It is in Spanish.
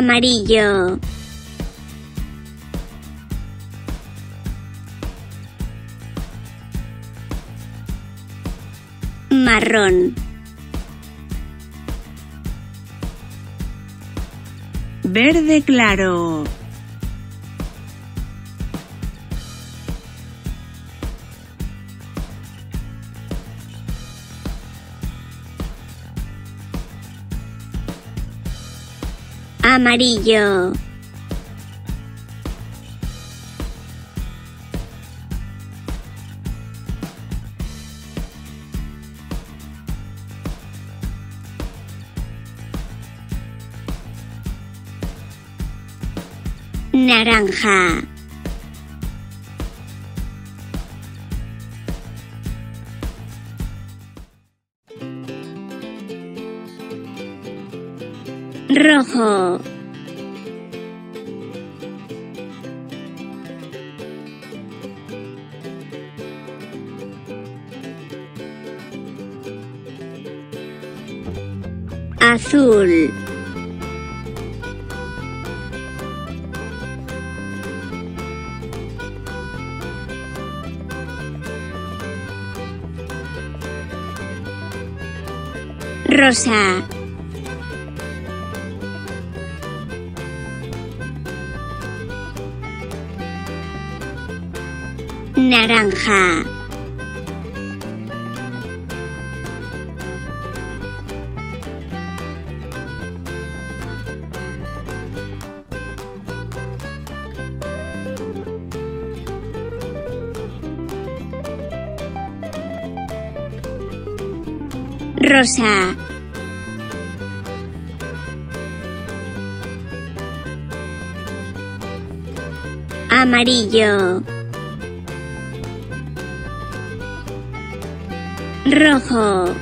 amarillo, marrón, verde claro, amarillo, naranja, rojo, azul, rosa, naranja, rosa, amarillo, rojo,